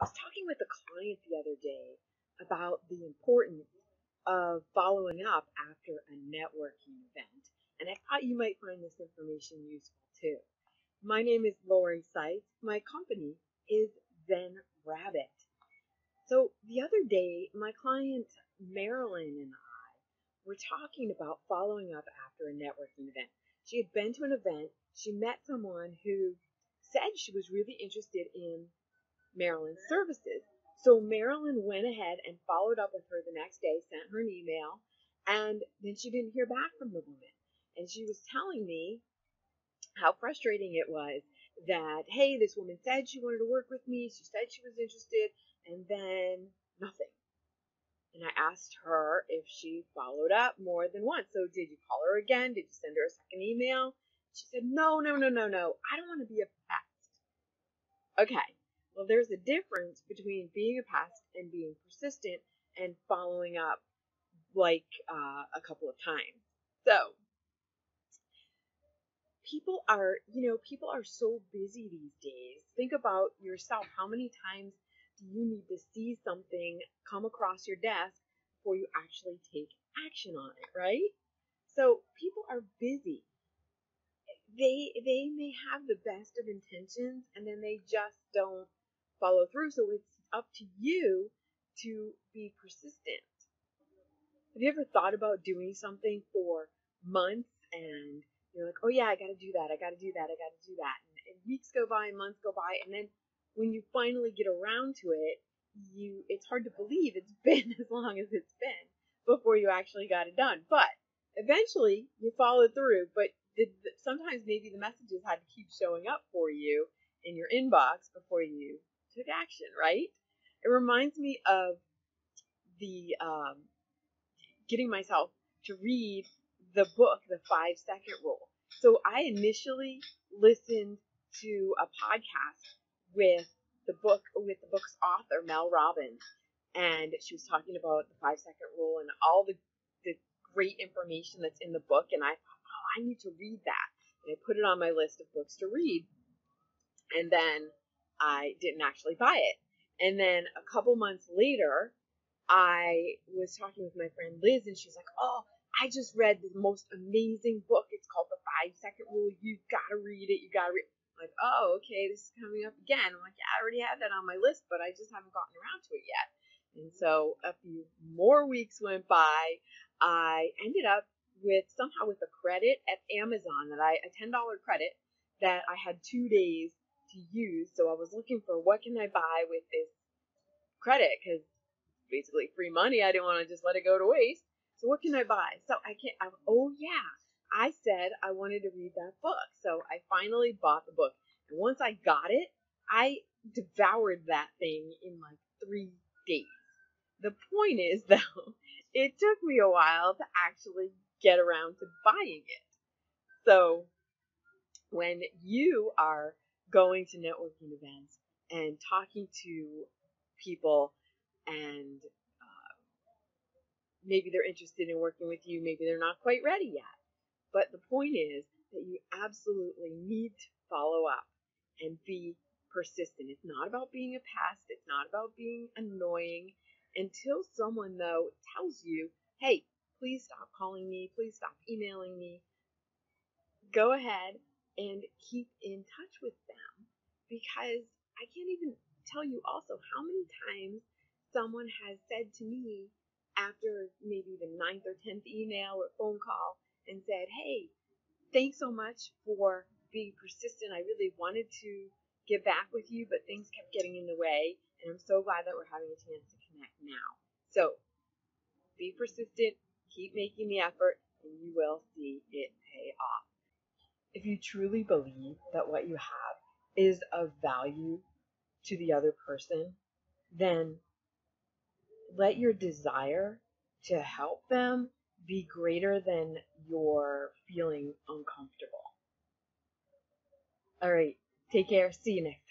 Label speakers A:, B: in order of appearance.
A: I was talking with a client the other day about the importance of following up after a networking event, and I thought you might find this information useful too. My name is Lori Seitz. My company is Zen Rabbit. So the other day, my client Marilyn and I were talking about following up after a networking event. She had been to an event, she met someone who said she was really interested in Marilyn's services. So Marilyn went ahead and followed up with her the next day, sent her an email, and then she didn't hear back from the woman. And she was telling me how frustrating it was that, hey, this woman said she wanted to work with me, she said she was interested, and then nothing. And I asked her if she followed up more than once. So, did you call her again? Did you send her a second email? She said, no, no, no, no, no. I don't want to be a pest. Okay. Well, there's a difference between being a pest and being persistent and following up like uh, a couple of times. So, people are, you know, people are so busy these days. Think about yourself. How many times do you need to see something come across your desk before you actually take action on it, right? So, people are busy. They they may have the best of intentions and then they just don't follow through. So it's up to you to be persistent. Have you ever thought about doing something for months and you're like, oh yeah, I got to do that, I got to do that, I got to do that, and, and weeks go by, months go by, and then when you finally get around to it, you it's hard to believe it's been as long as it's been before you actually got it done. But eventually you follow through. But the, the, sometimes maybe the messages had to keep showing up for you in your inbox before you took action, right? It reminds me of the um, getting myself to read the book, The Five Second Rule. So I initially listened to a podcast with the book with the book's author Mel Robbins, and she was talking about the five second rule and all the the great information that's in the book. And I thought, oh, I need to read that, and I put it on my list of books to read. And then I didn't actually buy it. And then a couple months later, I was talking with my friend Liz, and she's like, "Oh, I just read the most amazing book. It's called The Five Second Rule. You've got to read it. You got to read." I'm like, oh, okay, this is coming up again. I'm like, yeah, I already had that on my list, but I just haven't gotten around to it yet. And so a few more weeks went by. I ended up with somehow with a credit at Amazon that I a ten dollar credit that I had two days to use. So I was looking for what can I buy with this credit because basically free money. I didn't want to just let it go to waste. So what can I buy? So I can't. I, oh yeah, I said I wanted to read that book. So I finally bought the book. And once I got it, I devoured that thing in like three days. The point is, though, it took me a while to actually get around to buying it. So when you are going to networking events and talking to people and uh, maybe they're interested in working with you, maybe they're not quite ready yet. But the point is that you absolutely need to follow up and be persistent. It's not about being a pest, it's not about being annoying until someone, though, tells you, hey, please stop calling me, please stop emailing me. Go ahead and keep in touch with them because I can't even tell you also how many times someone has said to me after maybe the ninth or tenth email or phone call and said, Hey, thanks so much for being persistent. I really wanted to get back with you, but things kept getting in the way. And I'm so glad that we're having a chance to connect now. So be persistent, keep making the effort, and you will see it pay off. If you truly believe that what you have is of value to the other person, then let your desire to help them be greater than your feeling uncomfortable. All right, take care. See you next time.